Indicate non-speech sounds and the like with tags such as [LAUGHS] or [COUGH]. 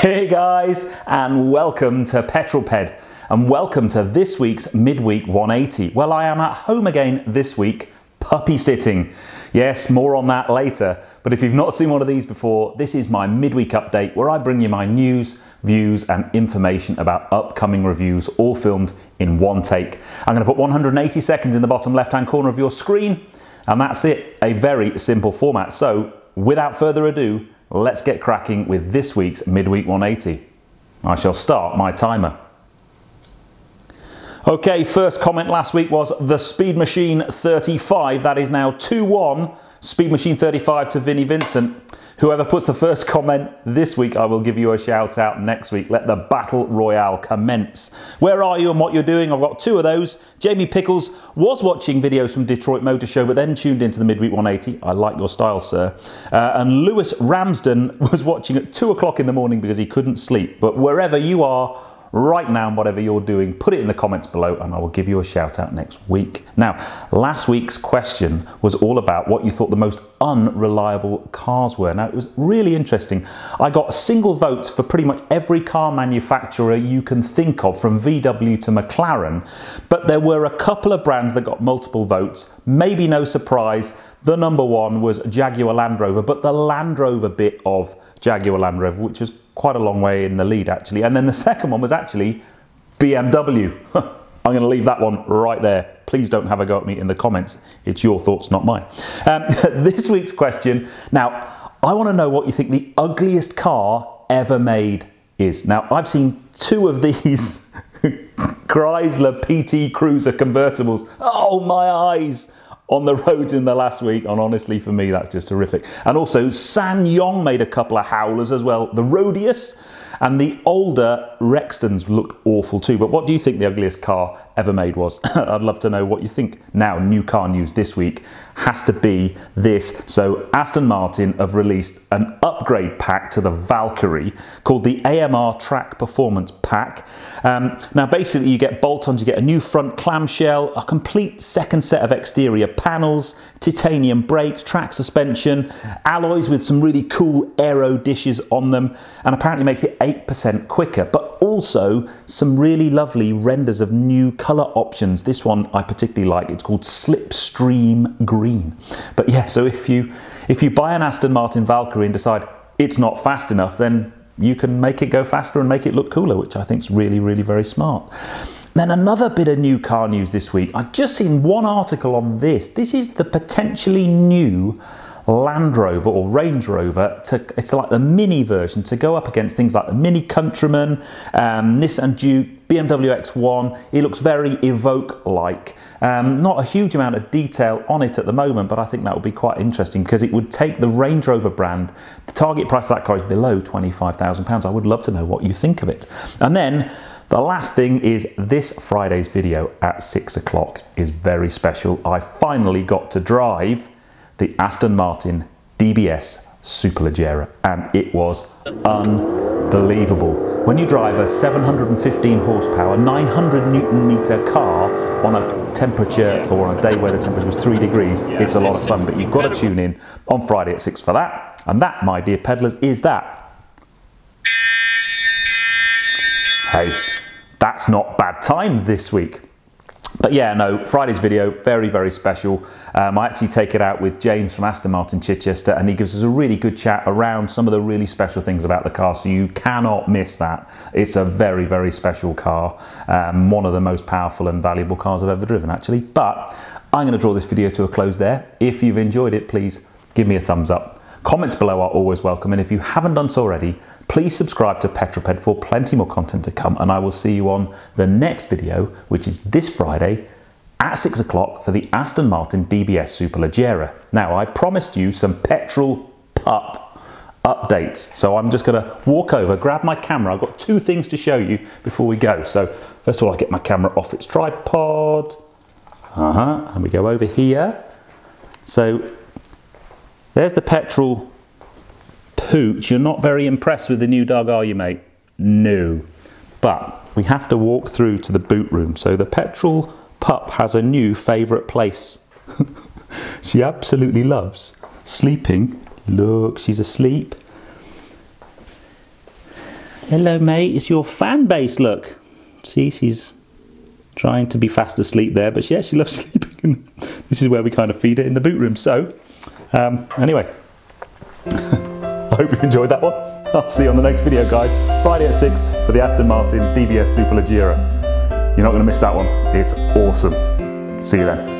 Hey guys, and welcome to Petrolped, and welcome to this week's Midweek 180. Well, I am at home again this week, puppy sitting. Yes, more on that later, but if you've not seen one of these before, this is my midweek update where I bring you my news, views, and information about upcoming reviews, all filmed in one take. I'm going to put 180 seconds in the bottom left hand corner of your screen, and that's it. A very simple format. So, without further ado, let's get cracking with this week's Midweek 180. I shall start my timer. Okay, first comment last week was the Speed Machine 35. That is now 2 1. Speed Machine 35 to Vinnie Vincent. Whoever puts the first comment this week, I will give you a shout out next week. Let the battle royale commence. Where are you and what you're doing? I've got two of those. Jamie Pickles was watching videos from Detroit Motor Show, but then tuned into the Midweek 180. I like your style, sir. Uh, and Lewis Ramsden [LAUGHS] was watching at two o'clock in the morning because he couldn't sleep. But wherever you are, right now, whatever you're doing, put it in the comments below and I will give you a shout out next week. Now, last week's question was all about what you thought the most unreliable cars were. Now, it was really interesting. I got single votes for pretty much every car manufacturer you can think of, from VW to McLaren, but there were a couple of brands that got multiple votes. Maybe no surprise, the number one was Jaguar Land Rover, but the Land Rover bit of Jaguar Land Rover, which was quite a long way in the lead actually. And then the second one was actually BMW. [LAUGHS] I'm going to leave that one right there. Please don't have a go at me in the comments. It's your thoughts, not mine. Um, [LAUGHS] this week's question. Now, I want to know what you think the ugliest car ever made is. Now, I've seen two of these [LAUGHS] Chrysler PT Cruiser convertibles. Oh, my eyes on the roads in the last week, and honestly, for me, that's just horrific. And also, SsangYong made a couple of howlers as well. The Rodius and the older Rextons looked awful too. But what do you think the ugliest car ever made was? [LAUGHS] I'd love to know what you think. Now, new car news this week has to be this. So, Aston Martin have released an upgrade pack to the Valkyrie called the AMR Track Performance Pack. Um, now, basically, you get bolt ons, you get a new front clamshell, a complete second set of exterior panels, titanium brakes, track suspension, alloys with some really cool aero dishes on them, and apparently makes it 8% quicker. But also some really lovely renders of new colour options. This one I particularly like. It's called Slipstream Green. But yeah, so if you if you buy an Aston Martin Valkyrie and decide it's not fast enough, then you can make it go faster and make it look cooler, which I think is really, really very smart. Then another bit of new car news this week. I've just seen one article on this. This is the potentially new Land Rover or Range Rover, to, it's like the mini version to go up against things like the Mini Countryman, um, Nissan Juke, BMW X1. It looks very Evoque like. Um, not a huge amount of detail on it at the moment, but I think that would be quite interesting because it would take the Range Rover brand. The target price of that car is below £25,000. I would love to know what you think of it. And then the last thing is this Friday's video at six o'clock is very special. I finally got to drive the Aston Martin DBS Superleggera and it was unbelievable. When you drive a 715 horsepower, 900 newton meter car on a temperature or on a day where the temperature was three degrees, it's a lot of fun. But you've got to tune in on Friday at six for that. And that, my dear peddlers, is that. Hey, that's not bad time this week. But yeah, no, Friday's video, very, very special. Um, I actually take it out with James from Aston Martin Chichester and he gives us a really good chat around some of the really special things about the car. So you cannot miss that. It's a very, very special car. Um, one of the most powerful and valuable cars I've ever driven actually. But I'm going to draw this video to a close there. If you've enjoyed it, please give me a thumbs up. Comments below are always welcome, and if you haven't done so already, please subscribe to Petrol Ped for plenty more content to come, and I will see you on the next video, which is this Friday at 6 o'clock for the Aston Martin DBS Superleggera. Now, I promised you some petrol pup updates, so I'm just going to walk over, grab my camera. I've got two things to show you before we go. So, first of all, I get my camera off its tripod. Uh huh. And we go over here. So, there's the petrol pooch. You're not very impressed with the new dog, are you, mate? No. But we have to walk through to the boot room. So the petrol pup has a new favourite place. [LAUGHS] she absolutely loves sleeping. Look, she's asleep. Hello, mate. It's your fan base. Look. See, she's trying to be fast asleep there, but yeah, she loves [LAUGHS] sleeping. this is where we kind of feed it in the boot room. So, um, anyway, [LAUGHS] hope you enjoyed that one. I'll see you on the next video, guys. Friday at 6 for the Aston Martin DBS Superleggera. You're not going to miss that one. It's awesome. See you then.